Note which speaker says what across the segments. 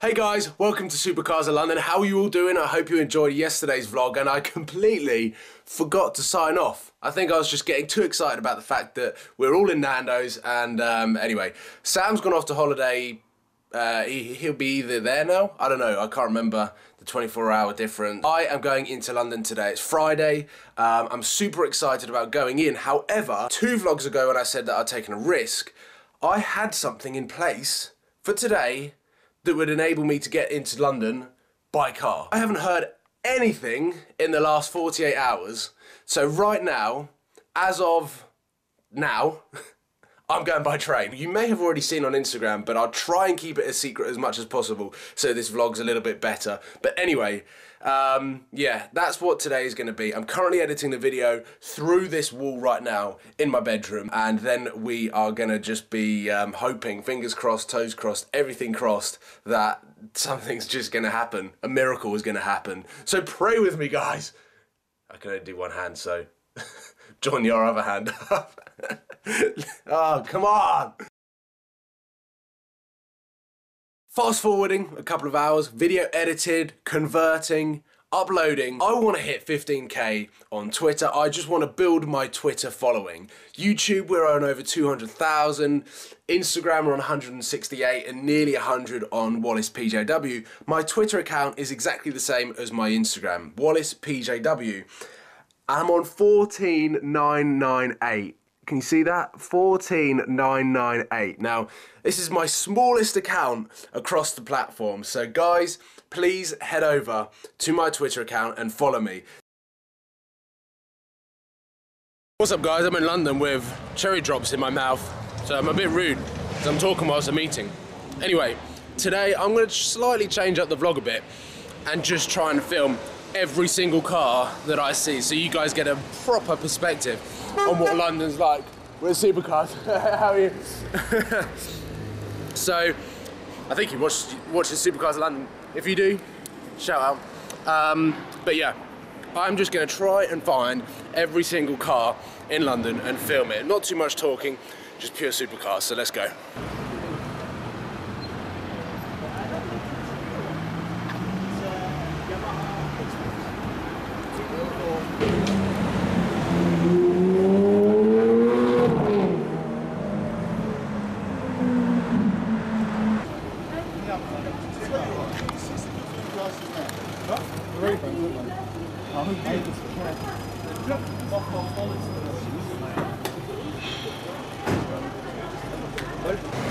Speaker 1: Hey guys, welcome to Supercars of London. How are you all doing? I hope you enjoyed yesterday's vlog and I completely forgot to sign off. I think I was just getting too excited about the fact that we're all in Nando's and um, anyway, Sam's gone off to holiday. Uh, he, he'll be either there now, I don't know, I can't remember the 24 hour difference. I am going into London today, it's Friday, um, I'm super excited about going in. However, two vlogs ago when I said that I'd taken a risk, I had something in place for today that would enable me to get into London by car. I haven't heard anything in the last 48 hours. So right now, as of now, I'm going by train. You may have already seen on Instagram, but I'll try and keep it a secret as much as possible so this vlog's a little bit better. But anyway, um, yeah, that's what today is going to be. I'm currently editing the video through this wall right now in my bedroom, and then we are going to just be um, hoping, fingers crossed, toes crossed, everything crossed, that something's just going to happen. A miracle is going to happen. So pray with me, guys. I can only do one hand, so join your other hand up. oh, come on. Fast forwarding a couple of hours, video edited, converting, uploading. I want to hit 15k on Twitter. I just want to build my Twitter following. YouTube, we're on over 200,000. Instagram, we're on 168 and nearly 100 on Wallace PJW. My Twitter account is exactly the same as my Instagram, Wallace PJW. I'm on 14998. Can you see that? 14998. Now, this is my smallest account across the platform. So guys, please head over to my Twitter account and follow me. What's up guys? I'm in London with cherry drops in my mouth. So I'm a bit rude because I'm talking whilst I'm eating. Anyway, today I'm going to slightly change up the vlog a bit and just try and film every single car that I see so you guys get a proper perspective on what London's like with supercars. How are you? so, I think you watch watch the Supercars of London. If you do, shout out. Um, but yeah, I'm just going to try and find every single car in London and film it. Not too much talking, just pure supercars. So let's go. Paul.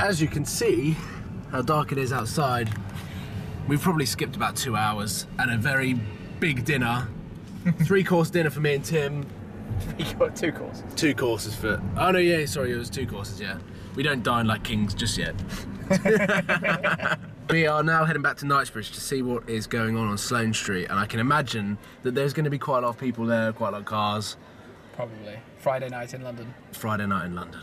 Speaker 1: As you can see, how dark it is outside, we've probably skipped about two hours and a very big dinner. Three course dinner for me and Tim.
Speaker 2: You got two courses.
Speaker 1: Two courses for. Oh no, yeah, sorry, it was two courses, yeah. We don't dine like kings just yet. we are now heading back to Knightsbridge to see what is going on on Sloane Street, and I can imagine that there's going to be quite a lot of people there, quite a lot of cars.
Speaker 2: Probably. Friday night in London.
Speaker 1: Friday night in London.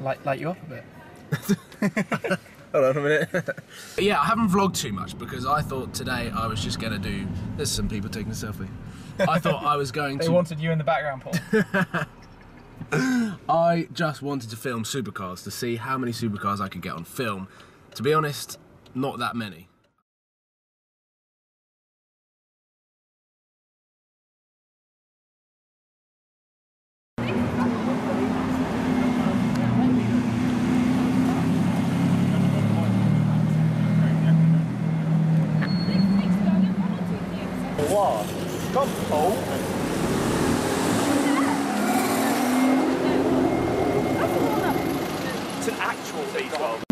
Speaker 2: Light, light you up a bit.
Speaker 1: Hold on a minute. yeah, I haven't vlogged too much because I thought today I was just going to do. There's some people taking a selfie. I thought I was going
Speaker 2: They
Speaker 1: to.
Speaker 2: They wanted you in the background, Paul.
Speaker 1: I just wanted to film supercars to see how many supercars I could get on film. To be honest, not that many.
Speaker 2: What? Come, Paul. It's an actual V12.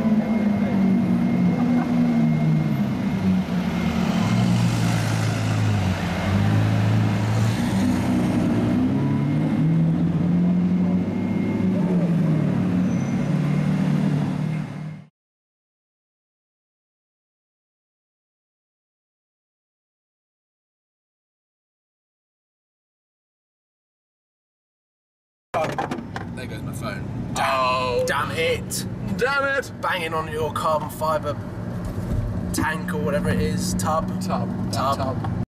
Speaker 1: There goes my phone. Damn, oh. damn it! Damn it! Banging on your carbon fibre tank or whatever it is, tub.
Speaker 2: Tub.
Speaker 1: Tub.
Speaker 2: Tub.